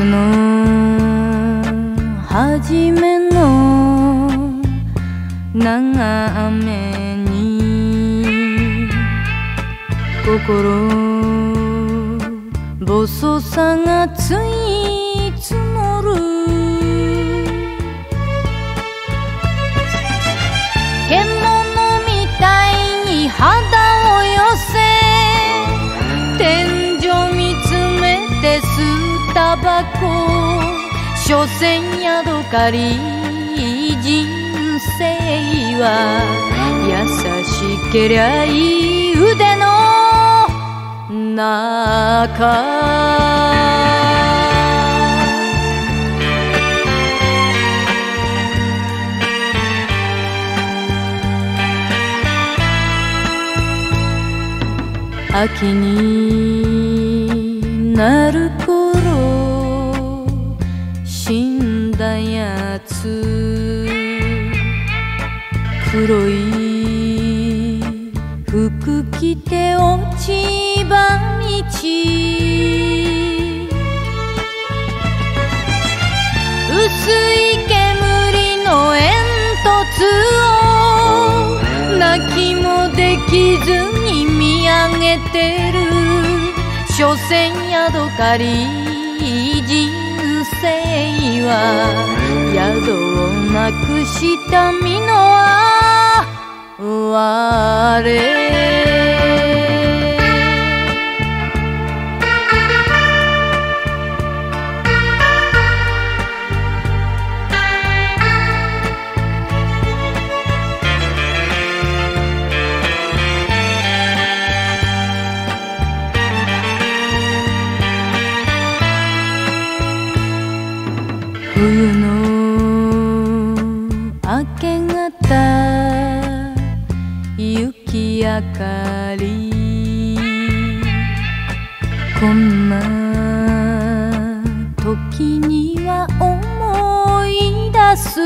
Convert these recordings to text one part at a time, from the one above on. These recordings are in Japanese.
夏の初めの長雨に心細さがつい所詮ヤドカリ人生は優しけりゃいい腕の中。秋になる頃つ黒い服着て落ち葉道。薄い煙の煙突を。泣きもできずに見上げてる。所詮ヤドカリ人生は宿をなくした身の哀れ。こんな時には思い出す。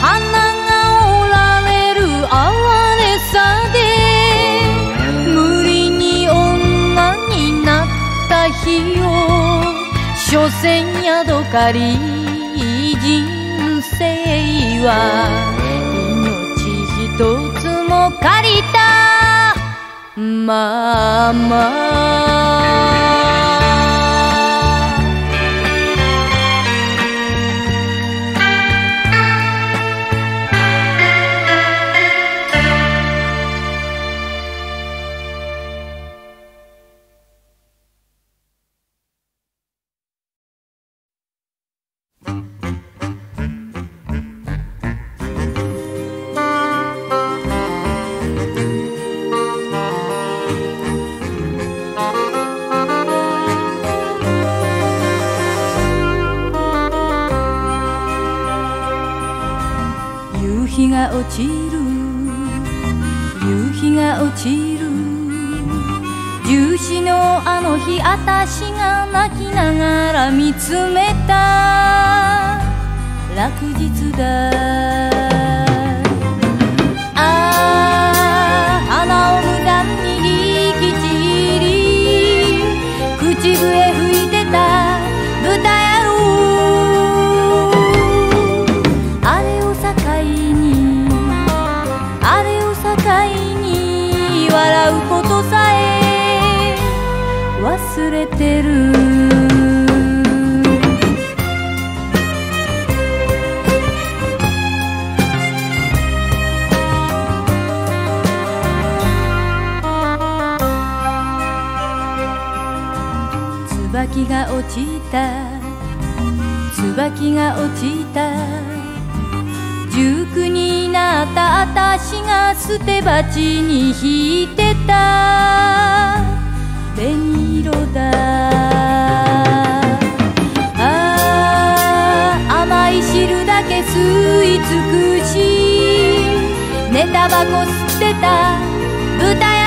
花が折られる哀れさで無理に女になった日を所詮ヤドカリ人生は。命一つも借りたまあの日あたしが泣きながら見つめた。落日だ椿が落ちた。椿が落ちた。19になったあたしが捨て鉢に引いてた。紅色だ。あ甘い汁だけ吸い尽くし。寝タバコ吸ってた。豚野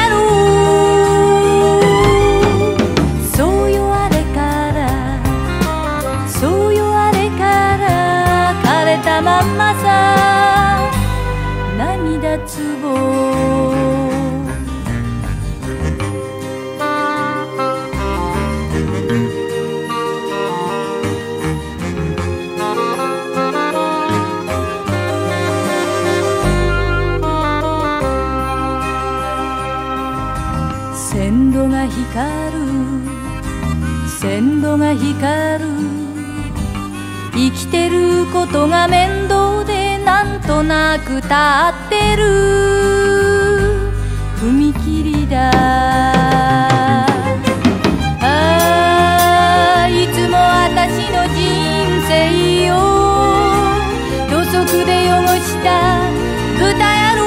まんまさ涙つぼ。線路が光る線路が光る。きてることが面倒でなんとなく立ってる。踏切だ。あいつも私の人生を。土足で汚した豚野郎。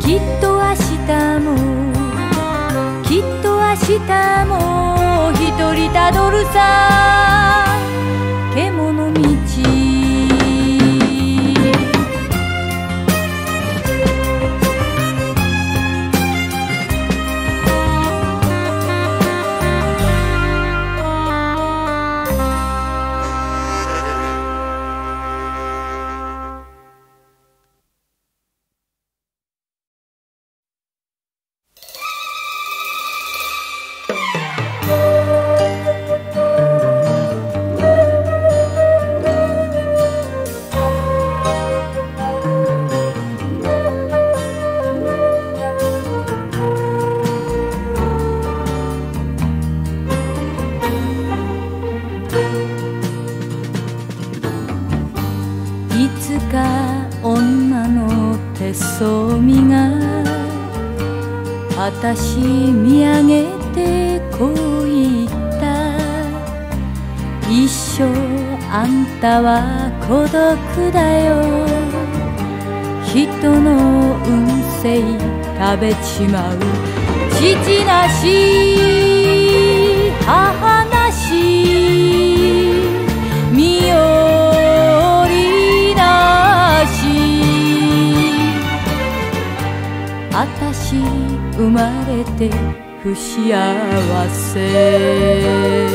きっと明日もきっと明日もりたどるさ食べちまう父なし。母なし。身寄りなし。あたし。生まれて不幸せ。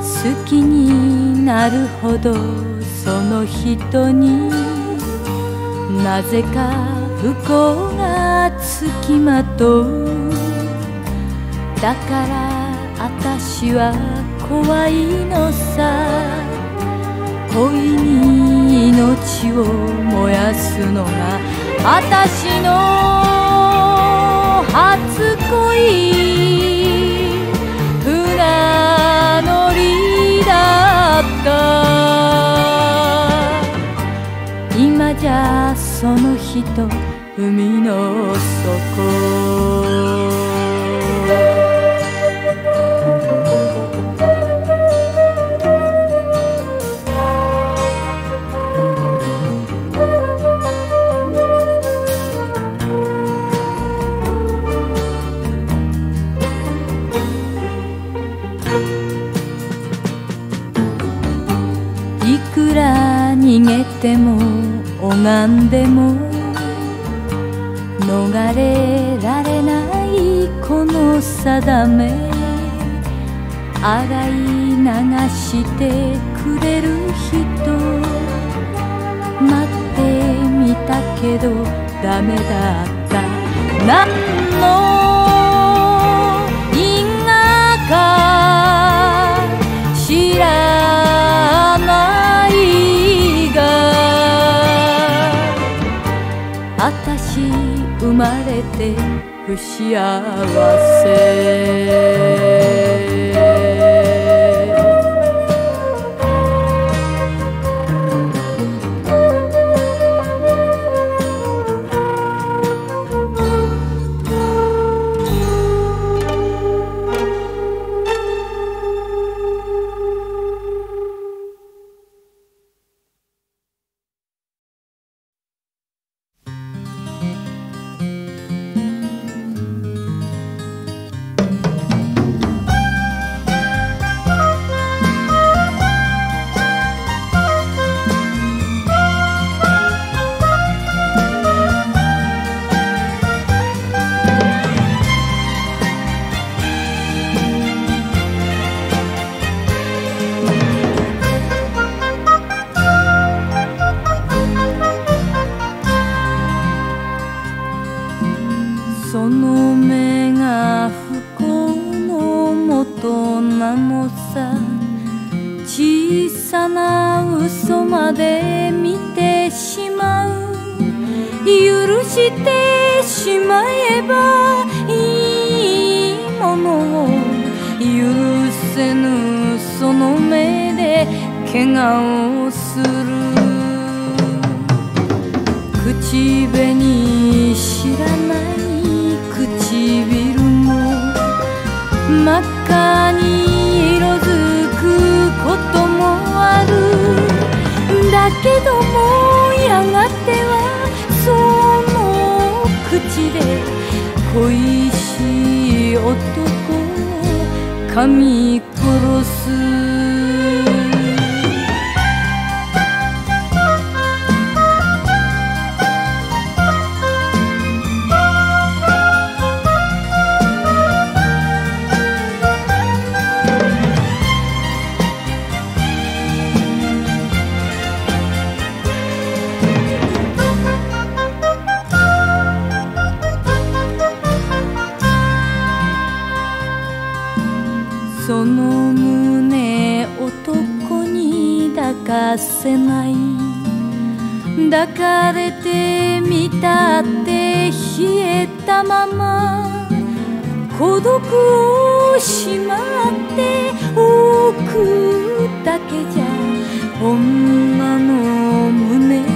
好きになるほどその人になぜか不幸がつきまとうだからあたしは怖いのさ恋に命を燃やすのがあたしの初恋船乗りだった。今じゃその人海の底。いくら逃げても拝んでも逃れられないこの定め。洗い流してくれる人。待ってみたけどダメだった。何の因果か。知らないが。あたし生まれて不幸せ。その目が不幸のもとなのさ。小さな嘘まで見てしまう。許してしまえばいいものを。許せぬその目で怪我をする。口紅知らない真っ赤に色づくこともある。だけどもやがてはその口で恋しい男を噛み殺す。その胸男に抱かせない。抱かれてみたって冷えたまま。孤独をしまっておくだけじゃ女の胸と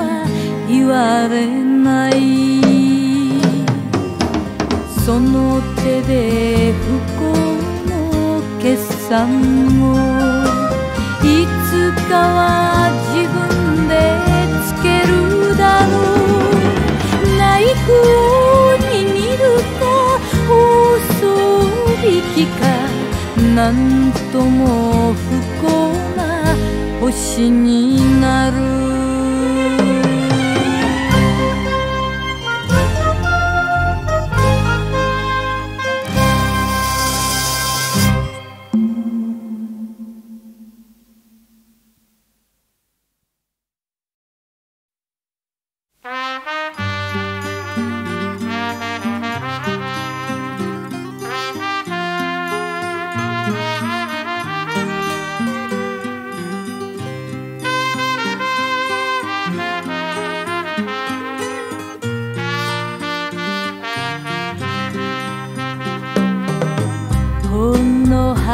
は言われない。その手で不幸さんをいつかは自分でつけるだろう。ナイフを握るか遅びきかなんとも不幸な星になる。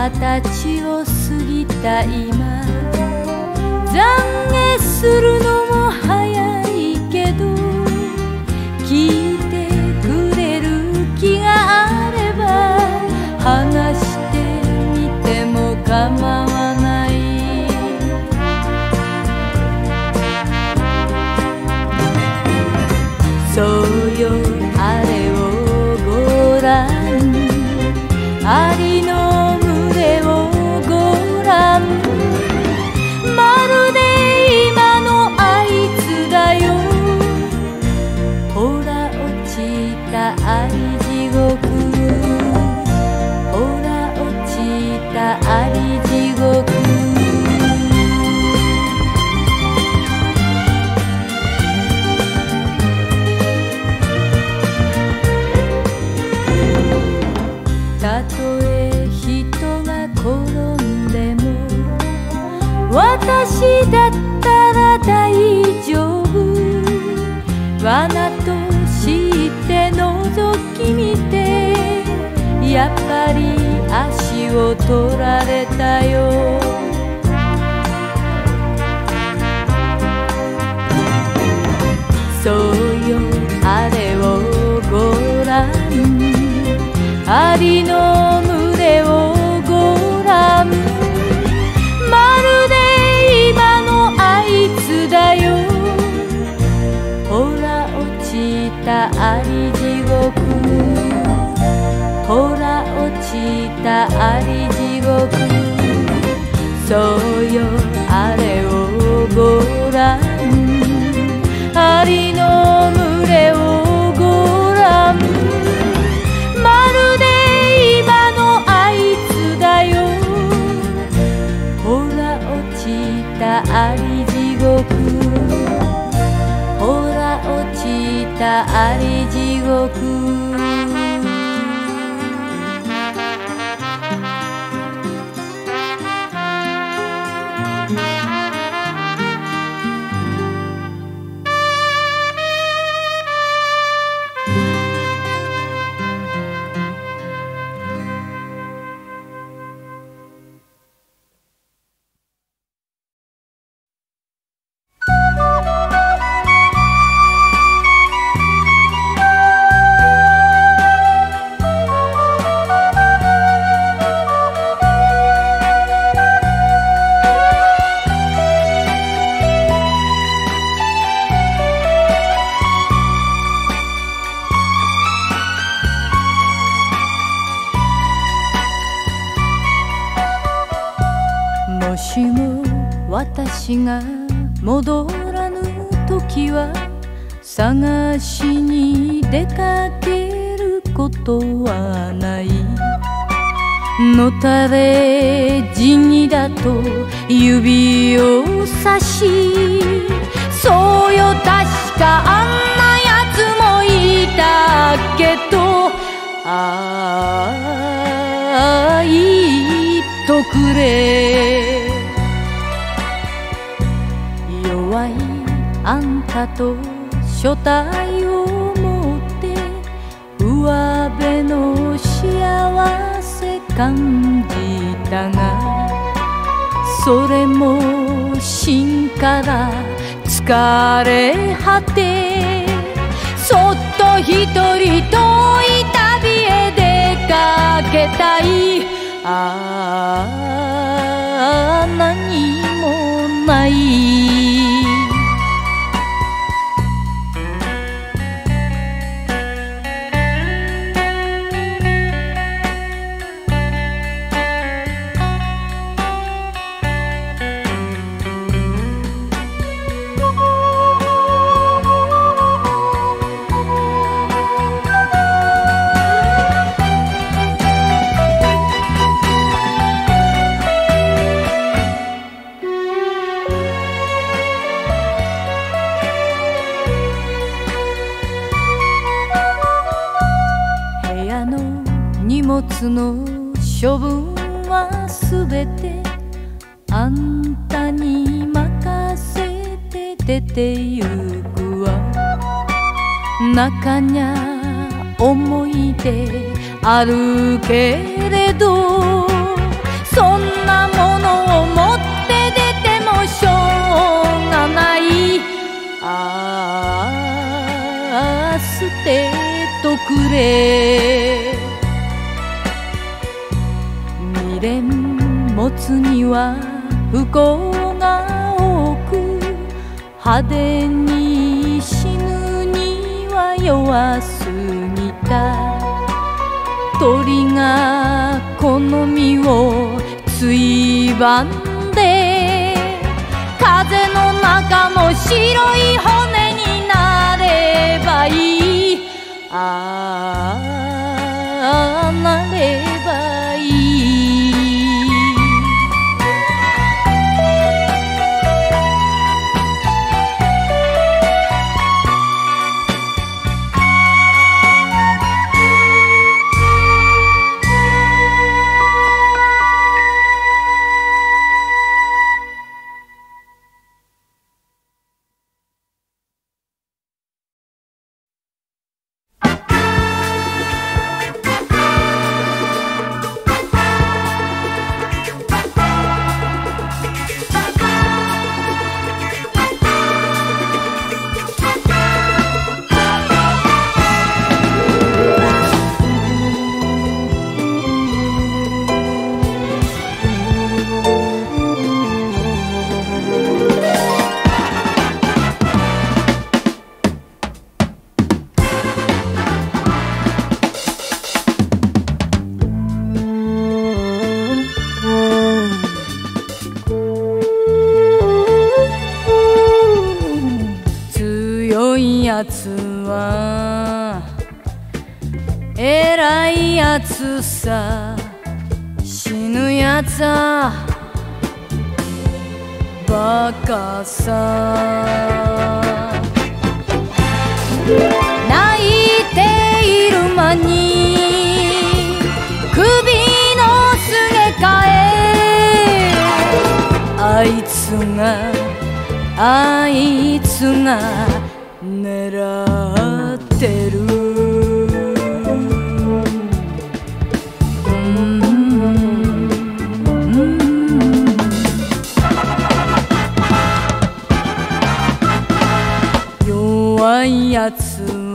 二十歳を過ぎた今。懺悔するの私だったら大丈夫。罠と知って覗き見てやっぱり足を取られたよ。そうよあれをごらんアリのそうよあれをごらんアリの群れをごらんまるで今のあいつだよ。ほら落ちたあり地獄。ほら落ちたあり地獄「上辺の幸せ感じたがそれも芯から疲れ果てそっと一人遠い旅へ出かけたい。ああ何もない。の処分はすべてあんたに任せて出てゆくわ。中にゃ思い出あるけれどそんなものを持って出てもしょうがない。ああ捨てとくれ。持つには不幸が多く派手に死ぬには弱すぎた。鳥が好みをついばんで風の中の白い骨になればいい。ああなれ。ば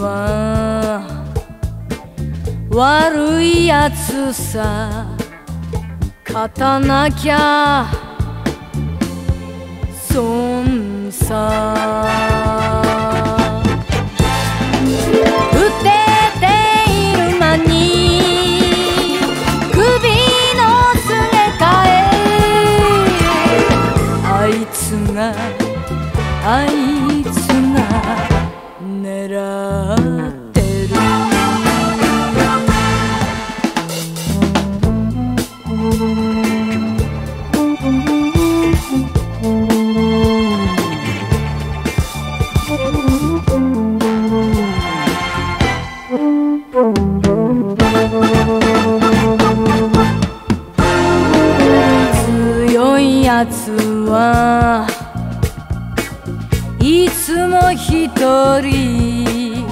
は悪いやつさ勝たなきゃ損さ。はいつも一人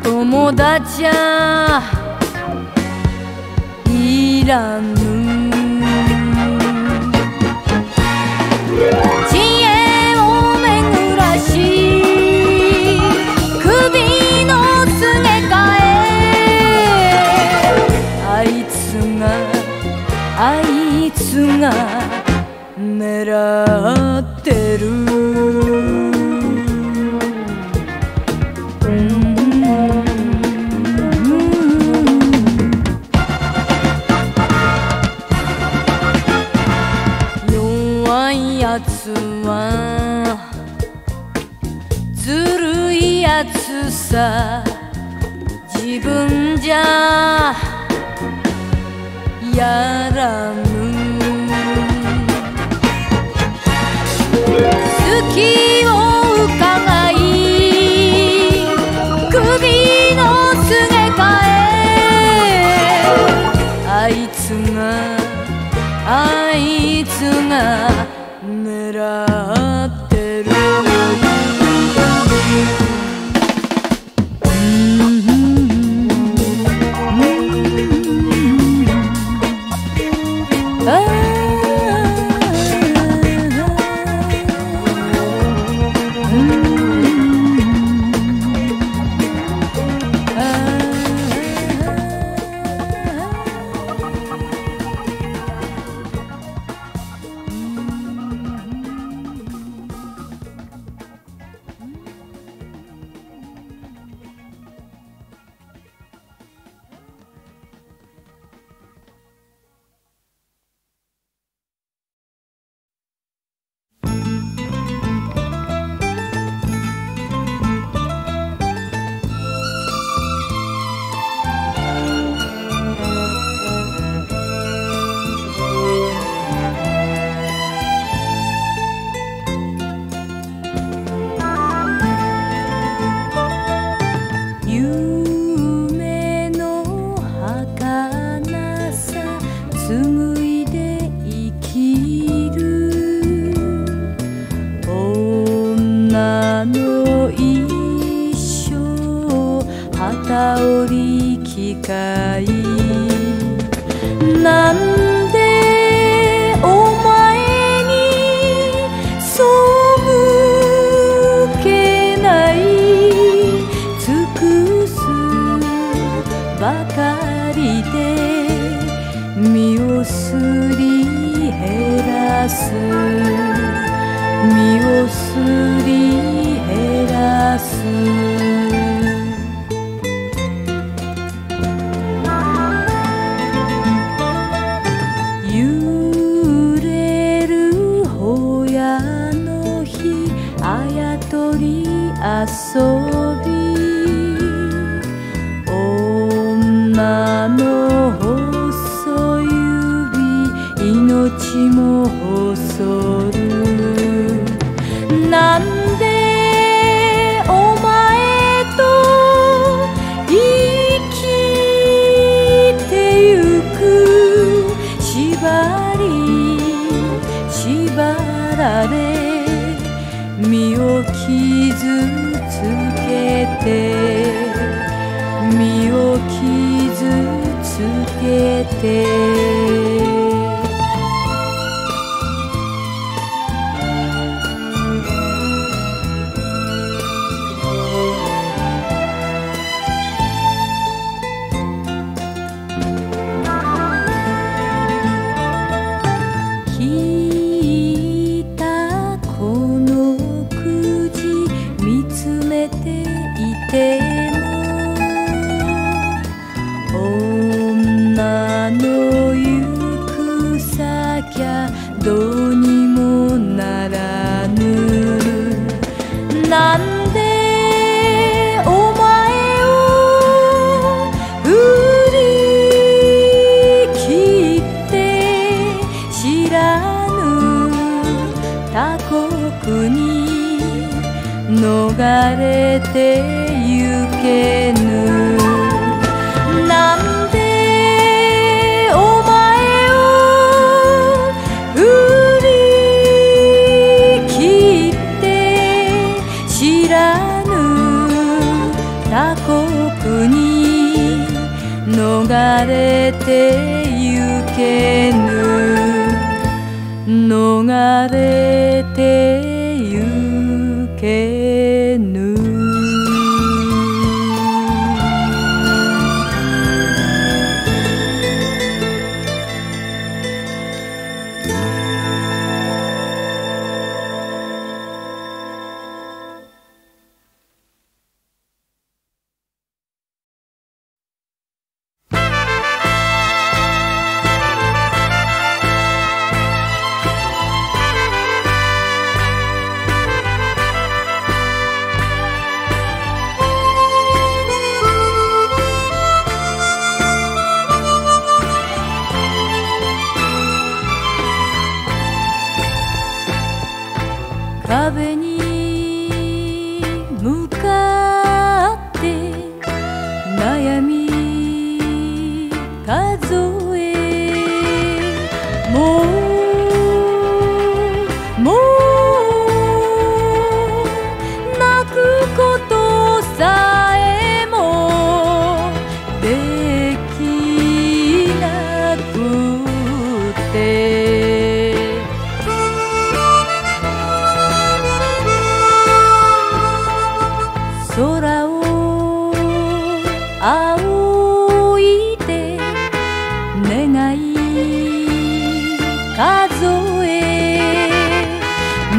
友達じゃいらぬ。ばかりで身をすり減らす。身をすり減らす。あやとりあそ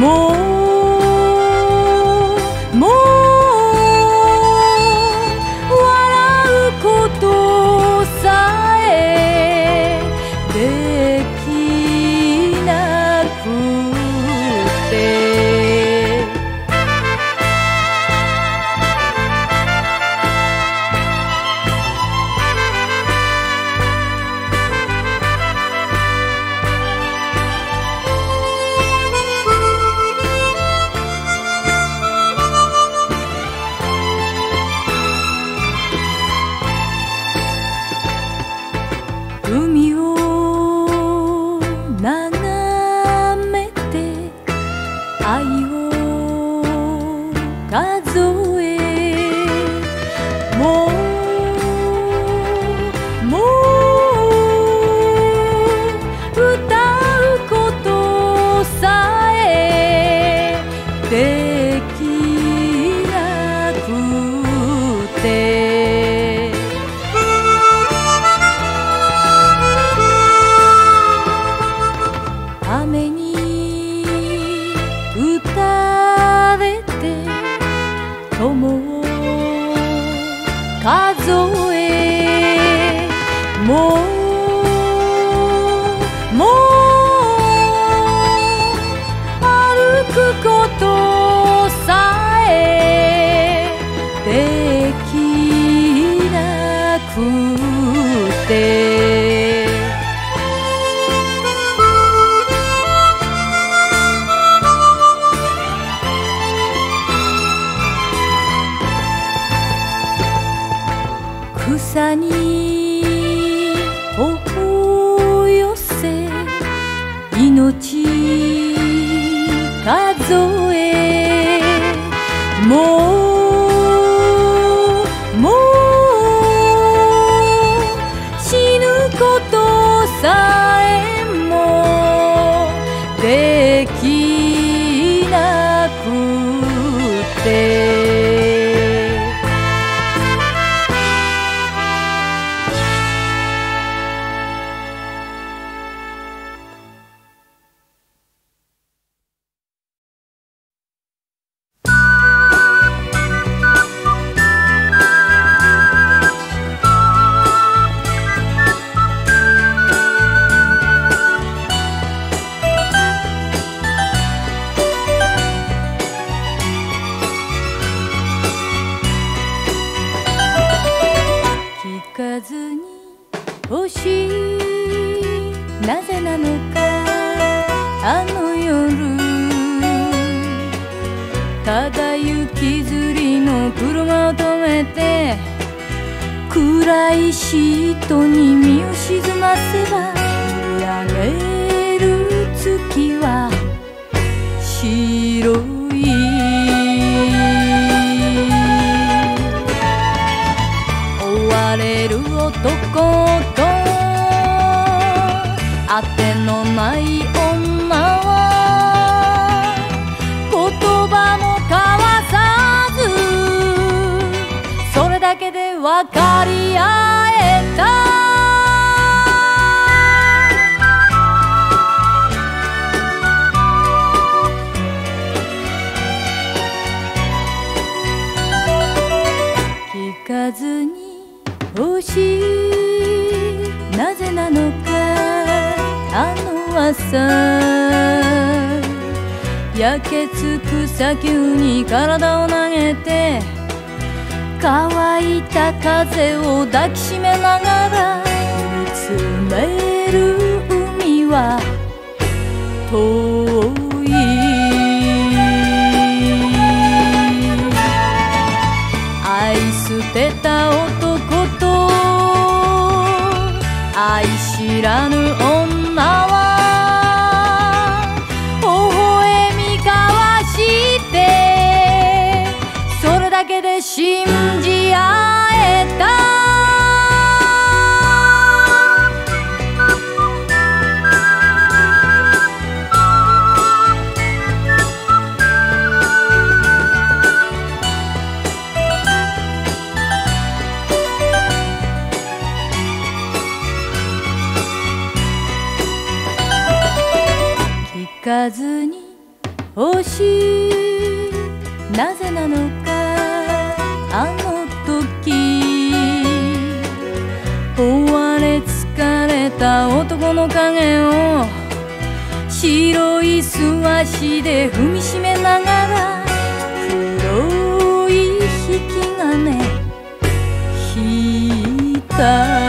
も友を数えもうもうなぜなのかあの朝焼けつく砂丘に体を投げて乾いた風を抱きしめながら見つめる海は遠い愛知らぬ女男の影を白い素足で踏みしめながら黒い引き金引いた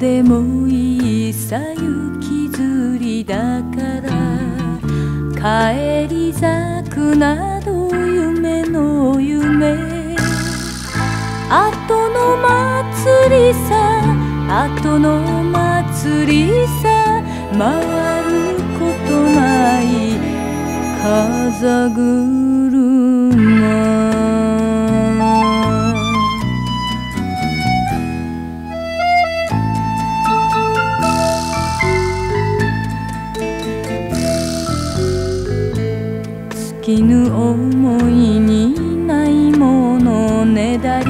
でもいいさ雪吊りだから帰り咲くなど夢の夢。後の祭りさ後の祭りさ回ることない風車。きぬ思いにないものねだり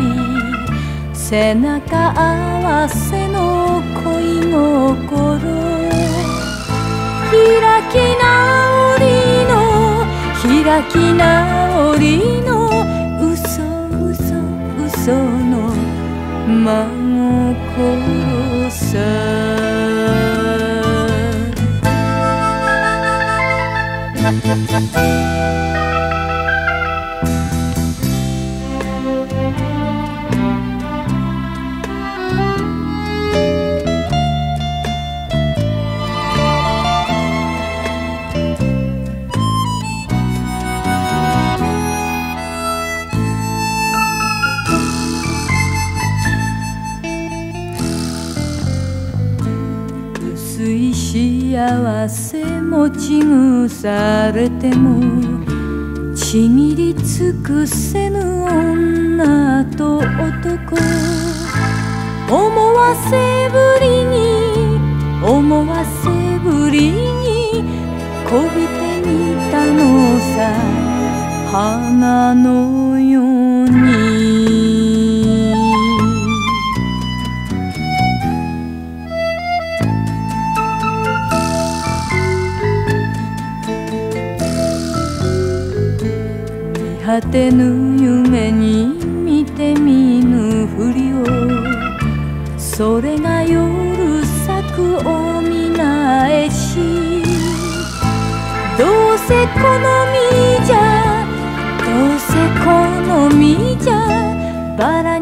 背中合わせの恋心開き直りの開き直りの嘘嘘嘘の真心さ せ持ち腐れてもちぎり尽くせぬ女と男。思わせぶりに思わせぶりにこびてみたのさ。花の果てぬ夢に見て見ぬふりをそれが夜咲くおみなえしどうせ好みじゃどうせ好みじゃバラ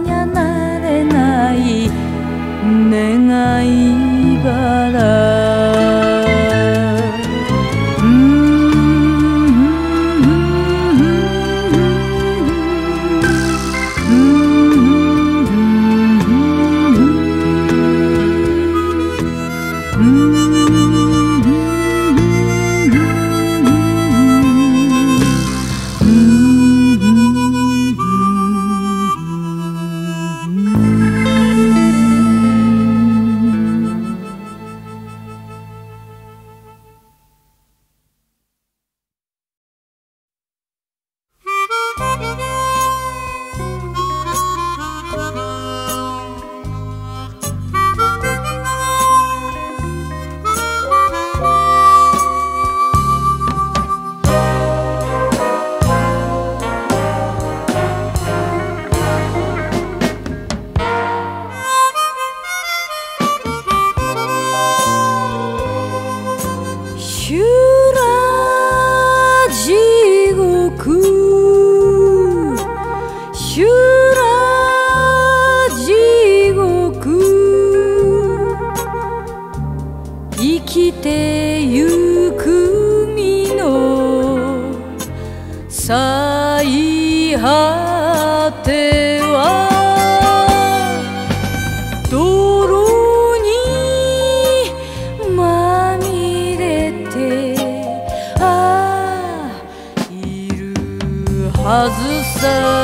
果ては泥にまみれてああいるはずさ。